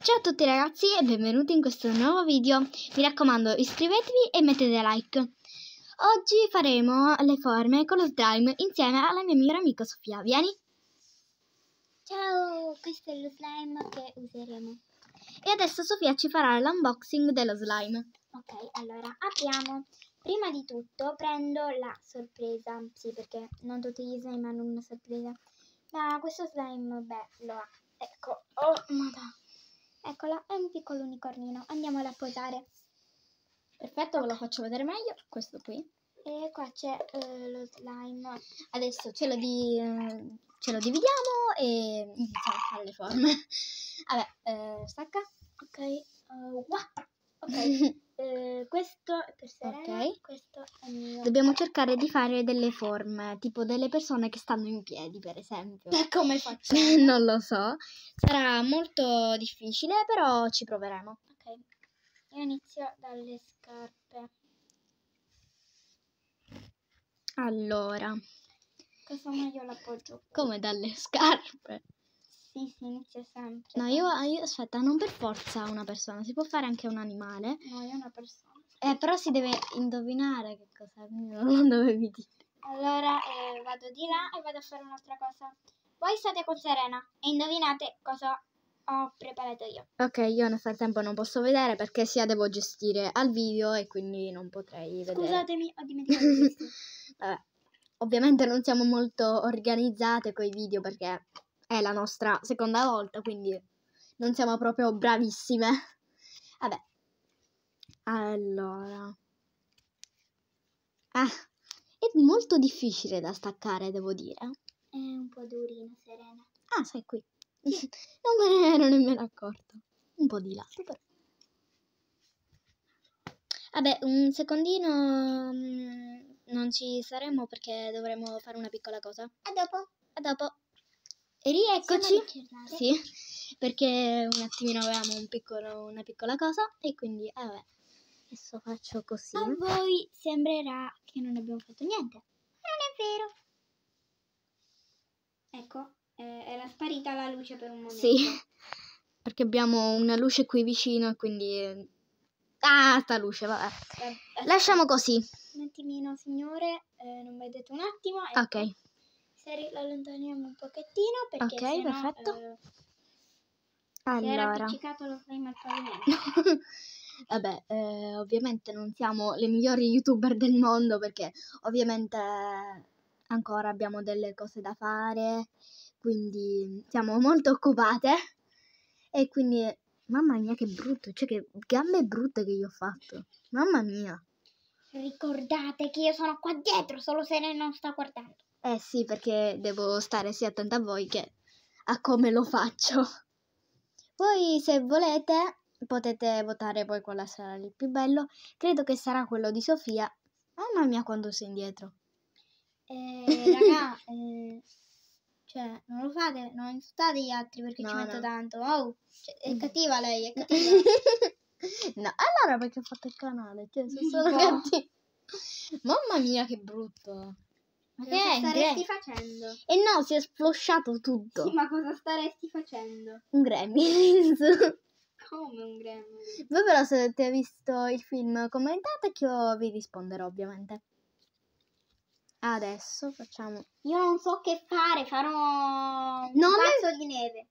Ciao a tutti ragazzi e benvenuti in questo nuovo video. Mi raccomando iscrivetevi e mettete like. Oggi faremo le forme con lo slime insieme alla mia migliore amica Sofia. Vieni. Ciao, questo è lo slime che useremo. E adesso Sofia ci farà l'unboxing dello slime. Ok, allora apriamo. Prima di tutto prendo la sorpresa, sì perché non tutti gli slime hanno una sorpresa, ma questo slime, beh, lo ha. Ecco, oh madonna. Eccola, è un piccolo unicornino. Andiamolo a posare. Perfetto, ve lo faccio vedere meglio. Questo qui. E qua c'è eh, lo slime. Adesso ce lo, di, eh, ce lo dividiamo e iniziamo a fare le forme. Vabbè, eh, stacca. Ok, uh, ok. Eh, questo è per Serena, Ok. questo è mio. Dobbiamo cercare di fare delle forme, tipo delle persone che stanno in piedi, per esempio. come faccio? non lo so. Sarà molto difficile, però ci proveremo. Ok, io inizio dalle scarpe. Allora, Questo meglio l'appoggio. come dalle scarpe? Sì, si inizia sempre. No, io, io- aspetta, non per forza una persona, si può fare anche un animale. No, io una persona. Eh, però si deve indovinare che cosa non dovevi dire. Allora eh, vado di là e vado a fare un'altra cosa. Voi state con Serena e indovinate cosa ho preparato io. Ok, io nel frattempo non posso vedere perché sia devo gestire al video e quindi non potrei vedere. Scusatemi, ho dimenticato questo. Vabbè, ovviamente non siamo molto organizzate con i video perché è la nostra seconda volta, quindi non siamo proprio bravissime. Vabbè. Allora. Ah, è molto difficile da staccare, devo dire. È un po' durino, Serena. Ah, sei qui. non me ne ero nemmeno accorta. Un po' di lato, però. Vabbè, un secondino mm, non ci saremo perché dovremo fare una piccola cosa. A dopo. A dopo. E rieccoci. Sì, perché un attimino avevamo un piccolo- una piccola cosa e quindi, eh, vabbè, adesso faccio così. A voi sembrerà che non abbiamo fatto niente. Ma non è vero. Ecco, eh, era sparita la luce per un momento. Sì, perché abbiamo una luce qui vicino e quindi... Ah, sta luce, vabbè. Eh, Lasciamo così. Un attimino, signore, eh, non vedete un attimo. ecco. Ok. Se lo allontaniamo un pochettino perché Ok, sennò, perfetto. eh, era Allora, appiccicato lo al pavimento. vabbè, eh, ovviamente non siamo le migliori youtuber del mondo perché ovviamente ancora abbiamo delle cose da fare, quindi siamo molto occupate e quindi, mamma mia che brutto, cioè che gambe brutte che io ho fatto, mamma mia. Ricordate che io sono qua dietro, solo se lei non sta guardando. Eh sì, perché devo stare sia attenta a voi che a come lo faccio. Voi, se volete, potete votare poi quale sarà il più bello. Credo che sarà quello di Sofia. Mamma mia, quando sei indietro. Eh, raga, eh, cioè, non lo fate, non insultate gli altri perché No, ci metto no. tanto. Oh, cioè, è Mm. cattiva lei, è cattiva. no, allora perché ho fatto il canale? Cioè, sono solo No. cattivo. Mamma mia, che brutto. Ma che cosa staresti facendo? E no, si è sflosciato tutto. Sì, ma cosa staresti facendo? Un Gremlins. Come un gremlin? Voi però se avete visto il film commentate che io vi risponderò ovviamente. Adesso facciamo... Io non so che fare, farò un No, pazzo di neve.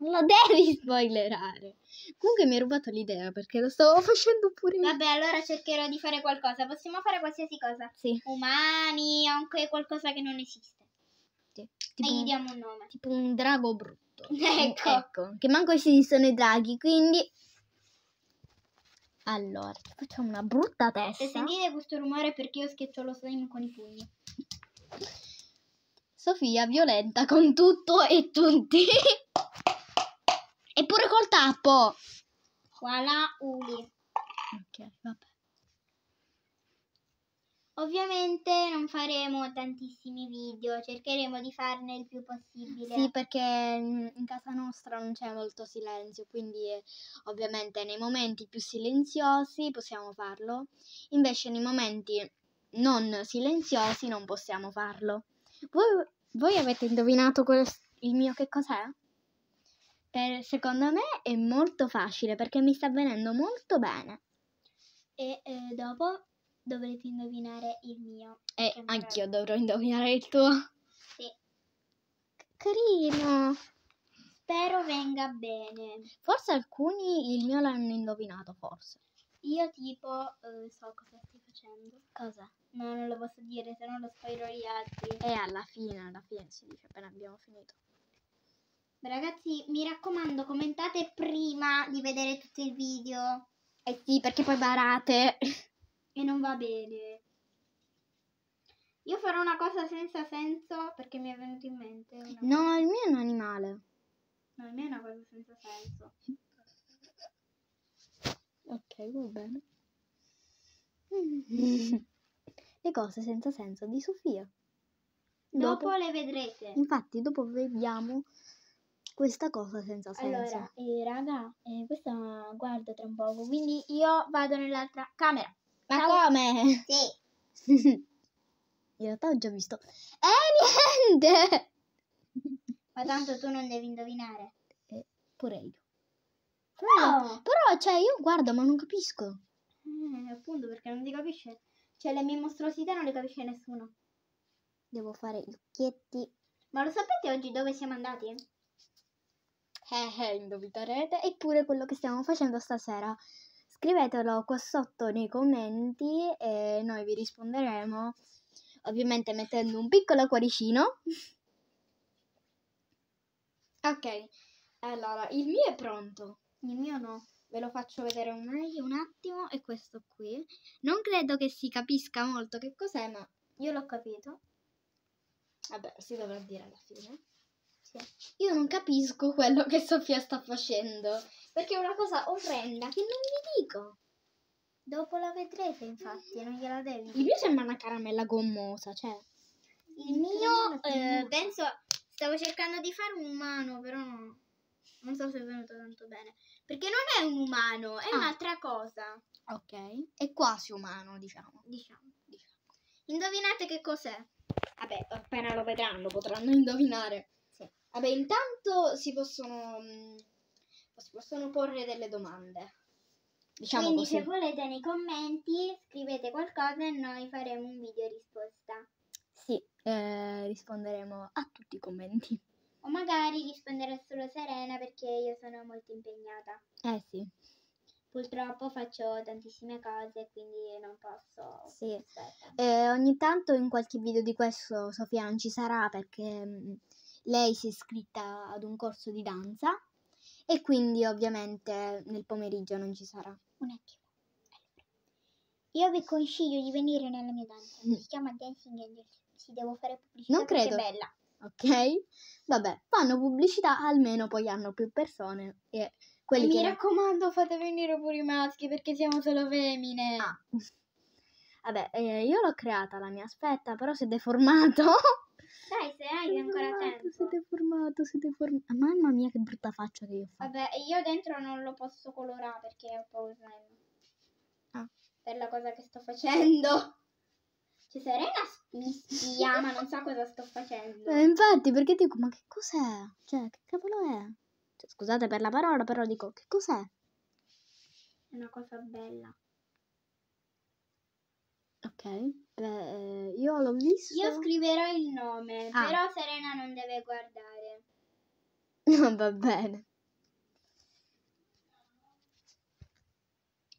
Non lo devi spoilerare. Comunque mi hai rubato l'idea perché lo stavo facendo pure io. Vabbè, allora cercherò di fare qualcosa. Possiamo fare qualsiasi cosa. Sì, Umani, anche qualcosa che non esiste. sì. E Tipo, gli un, diamo un nome. tipo un drago brutto. Ecco. Ecco, che manco esistono i draghi, quindi... Allora, ti facciamo una brutta Se testa. sentite questo rumore perché io schiaccio lo slime con i pugni. Sofia violenta con tutto e tutti. E pure col tappo. Voilà, Uli. Ok, vabbè. Ovviamente non faremo tantissimi video, cercheremo di farne il più possibile. Sì, perché in in casa nostra non c'è molto silenzio, quindi eh, ovviamente nei momenti più silenziosi possiamo farlo, invece nei momenti non silenziosi non possiamo farlo. Voi, voi avete indovinato il mio che cos'è? Per- secondo me è molto facile perché mi sta venendo molto bene. E eh, dopo dovrete indovinare il mio. E Che anch'io meraviglia. dovrò indovinare il tuo. Sì. Carino. Spero venga bene. Forse alcuni il mio l'hanno indovinato, forse. Io tipo eh, so cosa stai facendo. Cosa? No, non lo posso dire, se no lo spoilerò agli altri. E alla fine, alla fine si dice appena abbiamo finito. Ragazzi, mi raccomando, commentate prima di vedere tutto il video. Eh sì, perché poi barate. E non va bene. Io farò una cosa senza senso perché mi è venuto in mente. Una... No, il mio è un animale. No, a me è una cosa senza senso. Ok, va bene. Le cose senza senso di Sofia. Dopo le vedrete. Infatti, dopo vediamo questa cosa senza senso. Allora, eh, raga, eh, questa guarda tra un poco, quindi io vado nell'altra camera. Ma Ciao. come? Sì. In realtà ho già visto. Eh, niente! Ma tanto tu non devi indovinare. Eh, pure io. No! Però, cioè, io guardo, ma non capisco. Eh, appunto perché non si capisce. Cioè, le mie mostruosità non le capisce nessuno. Devo fare gli occhietti. Ma lo sapete oggi dove siamo andati? Eh, eh, indovinerete. Eppure quello che stiamo facendo stasera. Scrivetelo qua sotto nei commenti e noi vi risponderemo. Ovviamente mettendo un piccolo cuoricino. Ok, allora il mio è pronto. Il mio no. Ve lo faccio vedere meglio un attimo. E questo qui. Non credo che si capisca molto che cos'è, ma Io l'ho capito. vabbè, si dovrà dire alla fine. Sì. Io non capisco quello che Sofia sta facendo. Perché è una cosa orrenda che non vi dico. Dopo la vedrete, infatti, non gliela devi. Il mio sembra una caramella gommosa, cioè. Il mio, eh, penso, stavo cercando di fare un umano, però no. non so se è venuto tanto bene. Perché non è un umano, è Ah. un'altra cosa, Ok. È quasi umano, diciamo. diciamo. Indovinate che cos'è? Vabbè, appena lo vedranno potranno indovinare. Sì. Vabbè, intanto si possono, mm, si possono porre delle domande. Diciamo Quindi così. se volete nei commenti scrivete qualcosa e noi faremo un video risposta. Sì, eh, risponderemo a tutti i commenti. O magari risponderà solo Serena perché io sono molto impegnata. Eh sì, Purtroppo faccio tantissime cose, quindi non posso. sì. Eh, ogni tanto in qualche video di questo Sofia non ci sarà perché mm, lei si è iscritta ad un corso di danza e quindi ovviamente nel pomeriggio non ci sarà. Un attimo. Io vi consiglio di venire nella mia danza. Mm. Si chiama Dancing Angels. Si devo fare pubblicità Non credo. è bella. Ok? Vabbè, fanno pubblicità, almeno poi hanno più persone e quelli mi che... raccomando, fate venire pure i maschi perché siamo solo femmine. Ah. Vabbè, eh, io l'ho creata la mia, aspetta, però si è deformato. Dai, se hai ancora tempo. Si è deformato, si è deformato. Mamma mia, che brutta faccia che io ho fatto. Vabbè, io dentro non lo posso colorare perché ho paura. Ah. Per la cosa che sto facendo. Cioè, Serena mi spia, ma non sa cosa sto facendo. Eh, infatti, perché dico, ma che cos'è? Cioè, che cavolo è? Cioè, scusate per la parola, però dico, che cos'è? È una cosa bella. Ok, beh, eh, io l'ho visto. Io scriverò il nome, Ah. però Serena non deve guardare. Va bene.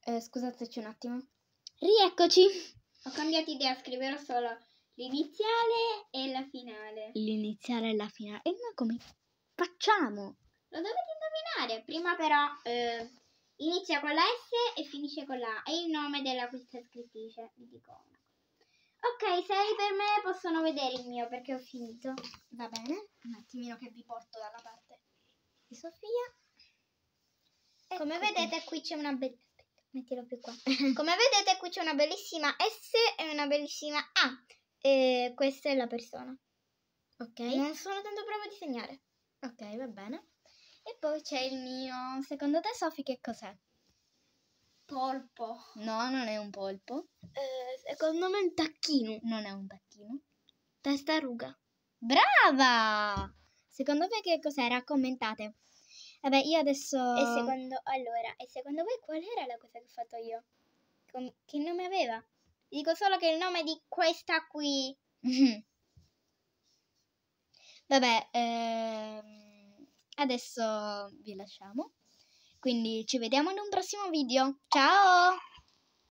Eh, scusateci un attimo. Rieccoci. Ho cambiato idea, scriverò solo l'iniziale e la finale. L'iniziale e la finale. E noi come facciamo? Lo dovete indovinare. Prima però eh, inizia con la S e finisce con la A. È il nome della questa scrittrice. Vi dico una. Ok, sei per me, possono vedere il mio perché ho finito. Va bene. Un attimino che vi porto dalla parte di Sofia. Come Ecco vedete qui c'è una bellissima... Mettilo più qua. Come vedete qui c'è una bellissima S e una bellissima A. E questa è la persona. Ok. Non sono tanto brava a disegnare. Ok, va bene. E poi c'è il mio. Secondo te, Sofi, che cos'è? Polpo. No, non è un polpo. Eh, secondo me è un tacchino. Non è un tacchino. Testaruga. Brava! Secondo te che cos'era? Commentate. Vabbè, io adesso... E secondo... Allora, e secondo voi qual era la cosa che ho fatto io? Com... che nome aveva? Dico solo che il nome è di questa qui... Vabbè, ehm adesso vi lasciamo. Quindi ci vediamo in un prossimo video. Ciao!